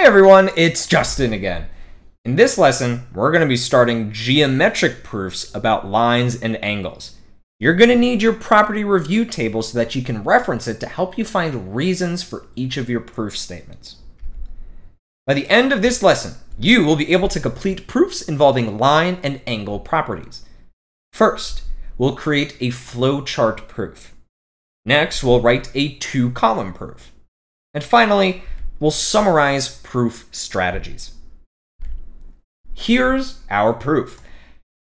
Hey everyone, it's Justin again. In this lesson, we're going to be starting geometric proofs about lines and angles. You're going to need your property review table so that you can reference it to help you find reasons for each of your proof statements. By the end of this lesson, you will be able to complete proofs involving line and angle properties. First, we'll create a flowchart proof. Next, we'll write a two-column proof. And finally, we'll summarize proof strategies. Here's our proof.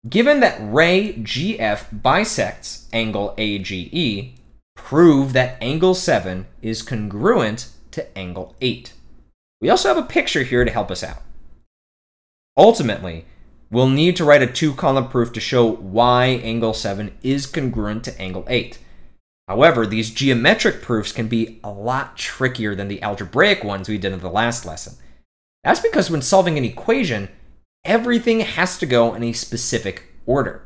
Given that ray GF bisects angle AGE, prove that angle 7 is congruent to angle 8. We also have a picture here to help us out. Ultimately, we'll need to write a two-column proof to show why angle 7 is congruent to angle 8. However, these geometric proofs can be a lot trickier than the algebraic ones we did in the last lesson. That's because when solving an equation, everything has to go in a specific order.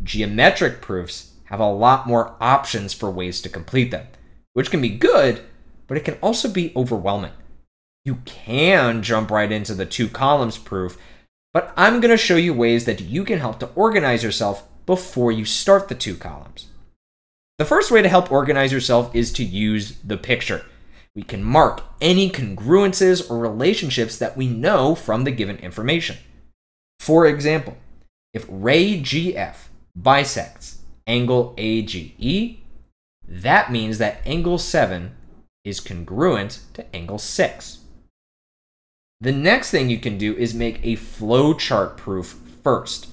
Geometric proofs have a lot more options for ways to complete them, which can be good, but it can also be overwhelming. You can jump right into the two columns proof, but I'm going to show you ways that you can help to organize yourself before you start the two columns. The first way to help organize yourself is to use the picture. We can mark any congruences or relationships that we know from the given information. For example, if ray GF bisects angle AGE, that means that angle 7 is congruent to angle 6. The next thing you can do is make a flowchart proof first.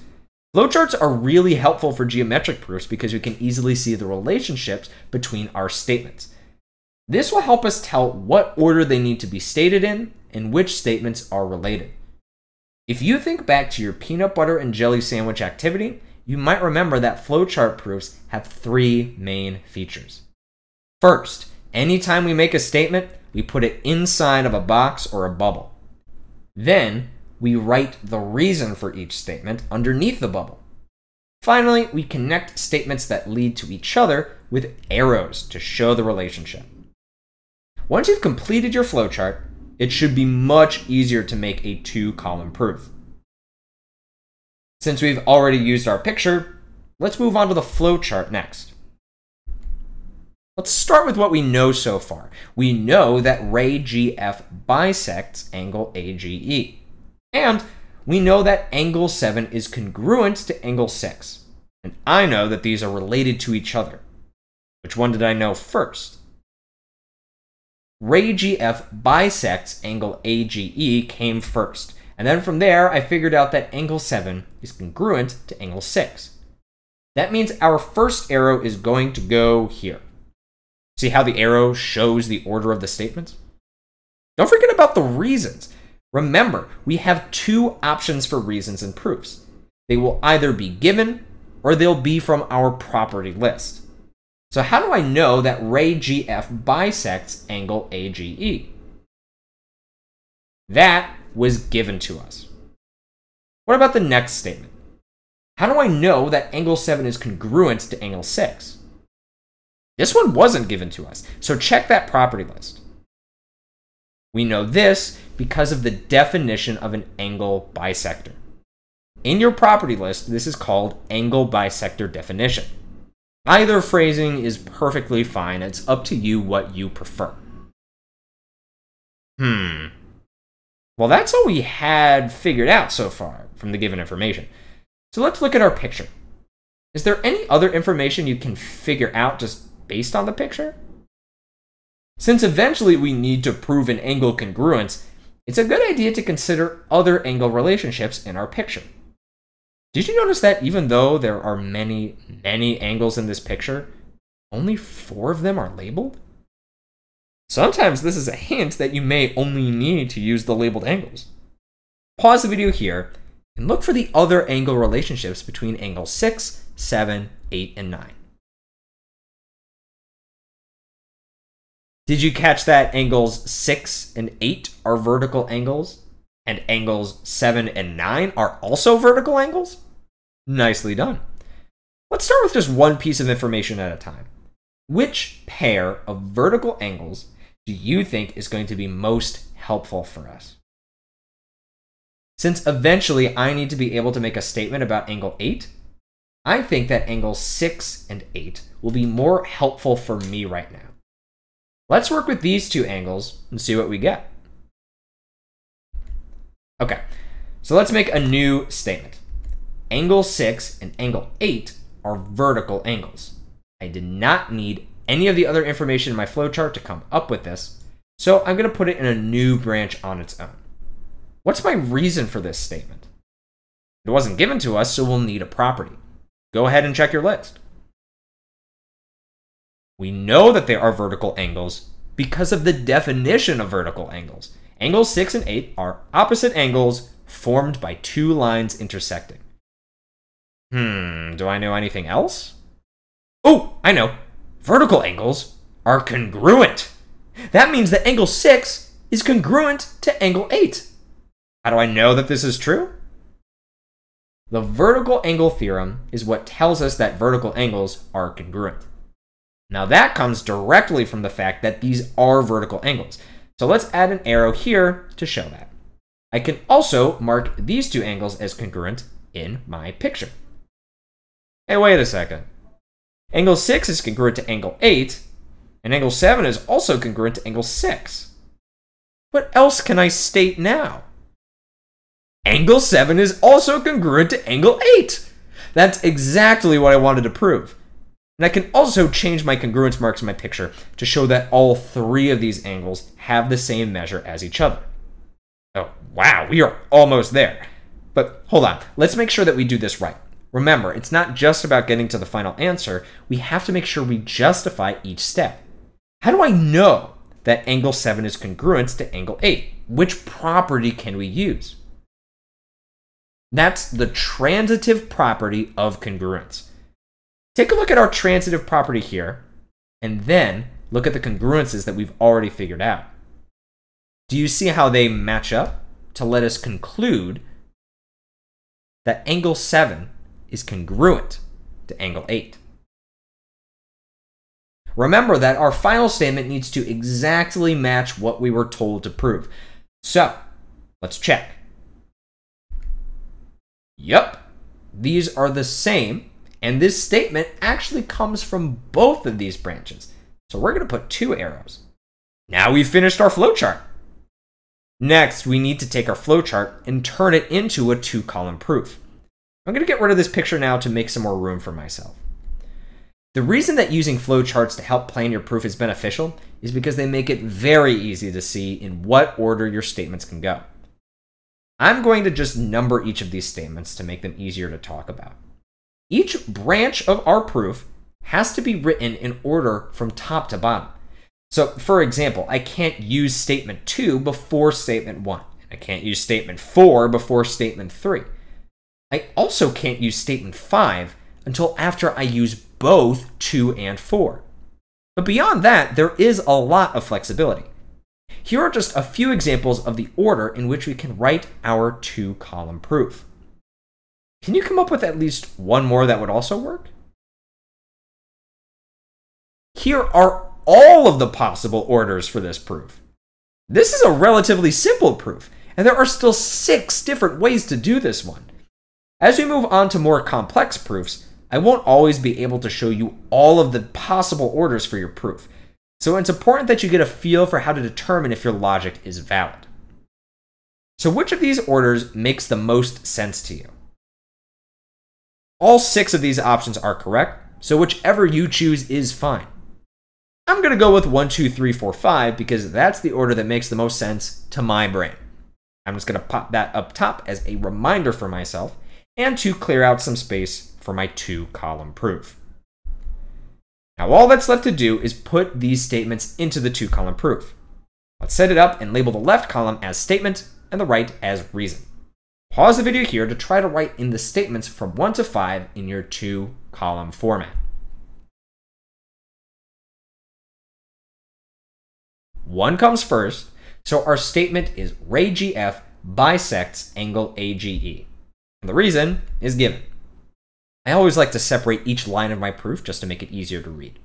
Flowcharts are really helpful for geometric proofs because we can easily see the relationships between our statements. This will help us tell what order they need to be stated in and which statements are related. If you think back to your peanut butter and jelly sandwich activity, you might remember that flowchart proofs have three main features. First, anytime we make a statement, we put it inside of a box or a bubble. Then, we write the reason for each statement underneath the bubble. Finally, we connect statements that lead to each other with arrows to show the relationship. Once you've completed your flowchart, it should be much easier to make a two-column proof. Since we've already used our picture, let's move on to the flowchart next. Let's start with what we know so far. We know that ray GF bisects angle AGE. And we know that angle 7 is congruent to angle 6. And I know that these are related to each other. Which one did I know first? Ray GF bisects angle AGE came first. And then from there, I figured out that angle 7 is congruent to angle 6. That means our first arrow is going to go here. See how the arrow shows the order of the statements? Don't forget about the reasons. Remember, we have two options for reasons and proofs. They will either be given or they'll be from our property list. So how do I know that ray GF bisects angle AGE? That was given to us. What about the next statement? How do I know that angle 7 is congruent to angle 6? This one wasn't given to us, so check that property list. We know this because of the definition of an angle bisector. In your property list, this is called angle bisector definition. Either phrasing is perfectly fine. It's up to you what you prefer. Hmm. Well, that's all we had figured out so far from the given information. So let's look at our picture. Is there any other information you can figure out just based on the picture? Since eventually we need to prove an angle congruence, it's a good idea to consider other angle relationships in our picture. Did you notice that even though there are many, many angles in this picture, only four of them are labeled? Sometimes this is a hint that you may only need to use the labeled angles. Pause the video here and look for the other angle relationships between angles 6, 7, 8, and 9. Did you catch that angles 6 and 8 are vertical angles? And angles 7 and 9 are also vertical angles? Nicely done. Let's start with just one piece of information at a time. Which pair of vertical angles do you think is going to be most helpful for us? Since eventually I need to be able to make a statement about angle 8, I think that angles 6 and 8 will be more helpful for me right now. Let's work with these two angles and see what we get. Okay, so let's make a new statement. Angle 6 and angle 8 are vertical angles. I did not need any of the other information in my flowchart to come up with this, so I'm going to put it in a new branch on its own. What's my reason for this statement? It wasn't given to us, so we'll need a property. Go ahead and check your list. We know that they are vertical angles because of the definition of vertical angles. Angles 6 and 8 are opposite angles formed by two lines intersecting. Hmm, do I know anything else? Oh, I know. Vertical angles are congruent. That means that angle 6 is congruent to angle 8. How do I know that this is true? The vertical angle theorem is what tells us that vertical angles are congruent. Now that comes directly from the fact that these are vertical angles. So let's add an arrow here to show that. I can also mark these two angles as congruent in my picture. Hey, wait a second. Angle 6 is congruent to angle 8, and angle 7 is also congruent to angle 6. What else can I state now? Angle 7 is also congruent to angle 8. That's exactly what I wanted to prove. And I can also change my congruence marks in my picture to show that all three of these angles have the same measure as each other. Oh, wow, we are almost there. But hold on, let's make sure that we do this right. Remember, it's not just about getting to the final answer, we have to make sure we justify each step. How do I know that angle 7 is congruent to angle 8? Which property can we use? That's the transitive property of congruence. Take a look at our transitive property here, and then look at the congruences that we've already figured out. Do you see how they match up to let us conclude that angle 7 is congruent to angle 8? Remember that our final statement needs to exactly match what we were told to prove. So, let's check. Yup, these are the same and this statement actually comes from both of these branches. So we're going to put two arrows. Now we've finished our flowchart. Next, we need to take our flowchart and turn it into a two-column proof. I'm going to get rid of this picture now to make some more room for myself. The reason that using flowcharts to help plan your proof is beneficial is because they make it very easy to see in what order your statements can go. I'm going to just number each of these statements to make them easier to talk about. Each branch of our proof has to be written in order from top to bottom. So, for example, I can't use statement 2 before statement 1. I can't use statement 4 before statement 3. I also can't use statement 5 until after I use both 2 and 4. But beyond that, there is a lot of flexibility. Here are just a few examples of the order in which we can write our two column proof. Can you come up with at least one more that would also work? Here are all of the possible orders for this proof. This is a relatively simple proof, and there are still six different ways to do this one. As we move on to more complex proofs, I won't always be able to show you all of the possible orders for your proof, so it's important that you get a feel for how to determine if your logic is valid. So which of these orders makes the most sense to you? All six of these options are correct, so whichever you choose is fine. I'm going to go with 1, 2, 3, 4, 5 because that's the order that makes the most sense to my brain. I'm just going to pop that up top as a reminder for myself and to clear out some space for my two column proof. Now all that's left to do is put these statements into the two column proof. Let's set it up and label the left column as statement and the right as reason. Pause the video here to try to write in the statements from 1 to 5 in your two column format. One comes first, so our statement is ray GF bisects angle AGE. And the reason is given. I always like to separate each line of my proof just to make it easier to read.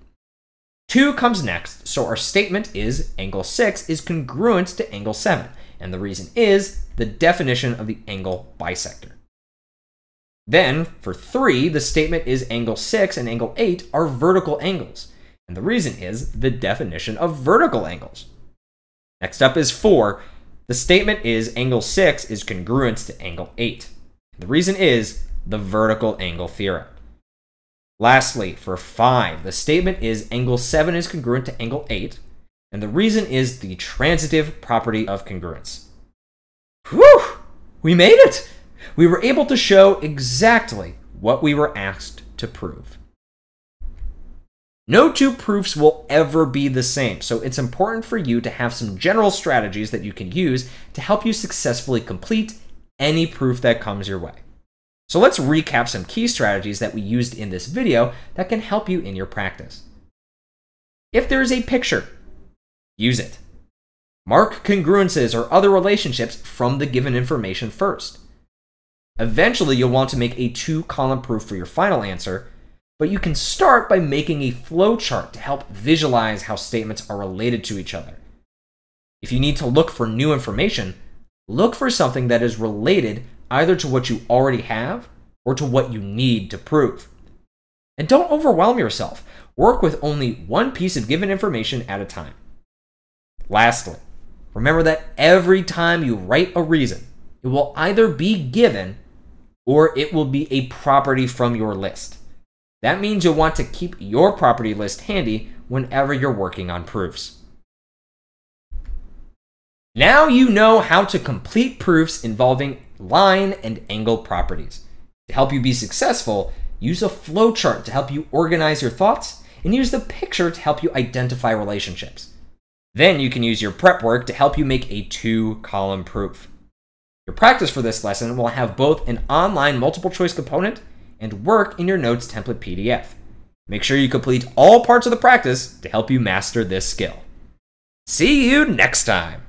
2 comes next, so our statement is angle 6 is congruent to angle 7, and the reason is the definition of the angle bisector. Then, for 3, the statement is angle 6 and angle 8 are vertical angles, and the reason is the definition of vertical angles. Next up is 4. The statement is angle 6 is congruent to angle 8. The reason is the vertical angle theorem. Lastly, for 5, the statement is angle 7 is congruent to angle 8, and the reason is the transitive property of congruence. Whew! We made it! We were able to show exactly what we were asked to prove. No two proofs will ever be the same, so it's important for you to have some general strategies that you can use to help you successfully complete any proof that comes your way. So let's recap some key strategies that we used in this video that can help you in your practice. If there is a picture, use it. Mark congruences or other relationships from the given information first. Eventually, you'll want to make a two column proof for your final answer, but you can start by making a flow chart to help visualize how statements are related to each other. If you need to look for new information, look for something that is related either to what you already have or to what you need to prove. And don't overwhelm yourself. Work with only one piece of given information at a time. Lastly, remember that every time you write a reason, it will either be given or it will be a property from your list. That means you'll want to keep your property list handy whenever you're working on proofs. Now you know how to complete proofs involving line and angle properties. To help you be successful, use a flowchart to help you organize your thoughts, and use the picture to help you identify relationships. Then you can use your prep work to help you make a two column proof. Your practice for this lesson will have both an online multiple choice component and work in your notes template PDF. Make sure you complete all parts of the practice to help you master this skill. See you next time!